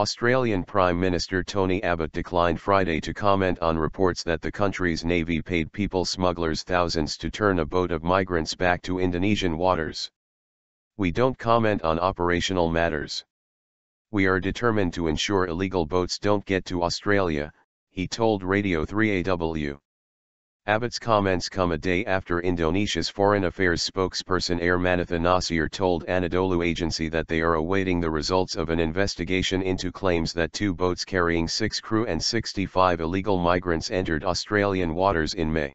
Australian Prime Minister Tony Abbott declined Friday to comment on reports that the country's navy paid people smugglers thousands to turn a boat of migrants back to Indonesian waters. We don't comment on operational matters. We are determined to ensure illegal boats don't get to Australia, he told Radio 3AW. Abbott's comments come a day after Indonesia's Foreign Affairs spokesperson Arrmanatha Nasir told Anadolu Agency that they are awaiting the results of an investigation into claims that two boats carrying six crew and 65 illegal migrants entered Australian waters in May.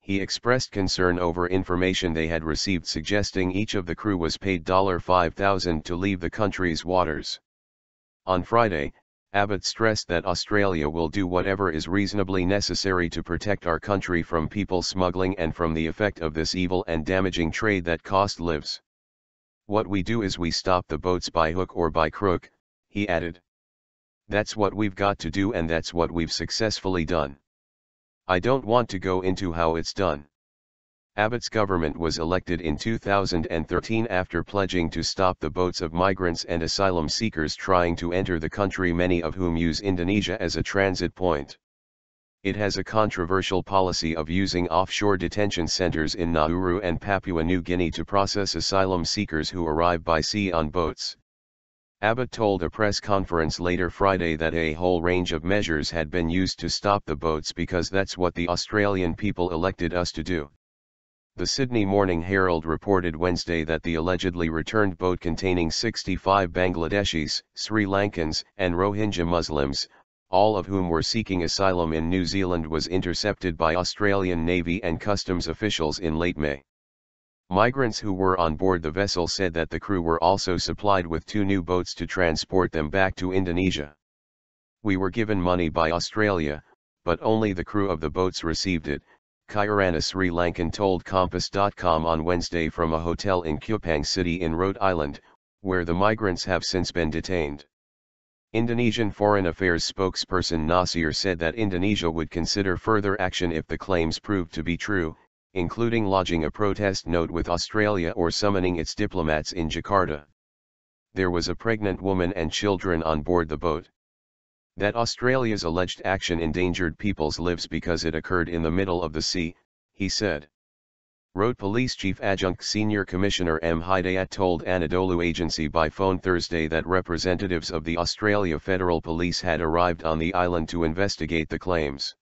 He expressed concern over information they had received suggesting each of the crew was paid $5,000 to leave the country's waters. On Friday, Abbott stressed that Australia will do whatever is reasonably necessary to protect our country from people smuggling and from the effect of this evil and damaging trade that cost lives. What we do is we stop the boats by hook or by crook, he added. That's what we've got to do and that's what we've successfully done. I don't want to go into how it's done. Abbott's government was elected in 2013 after pledging to stop the boats of migrants and asylum seekers trying to enter the country many of whom use Indonesia as a transit point. It has a controversial policy of using offshore detention centers in Nauru and Papua New Guinea to process asylum seekers who arrive by sea on boats. Abbott told a press conference later Friday that a whole range of measures had been used to stop the boats because that's what the Australian people elected us to do. The Sydney Morning Herald reported Wednesday that the allegedly returned boat containing 65 Bangladeshis, Sri Lankans, and Rohingya Muslims, all of whom were seeking asylum in New Zealand was intercepted by Australian Navy and Customs officials in late May. Migrants who were on board the vessel said that the crew were also supplied with two new boats to transport them back to Indonesia. We were given money by Australia, but only the crew of the boats received it, Kirana Sri Lankan told Kompas.com on Wednesday from a hotel in Kupang City in Rote Island, where the migrants have since been detained. Indonesian Foreign Affairs spokesperson Nasir said that Indonesia would consider further action if the claims proved to be true, including lodging a protest note with Australia or summoning its diplomats in Jakarta. There was a pregnant woman and children on board the boat. That Australia's alleged action endangered people's lives because it occurred in the middle of the sea, he said. Rote Police Chief Adjunct Senior Commissioner M. Hidayat told Anadolu Agency by phone Thursday that representatives of the Australia Federal Police had arrived on the island to investigate the claims.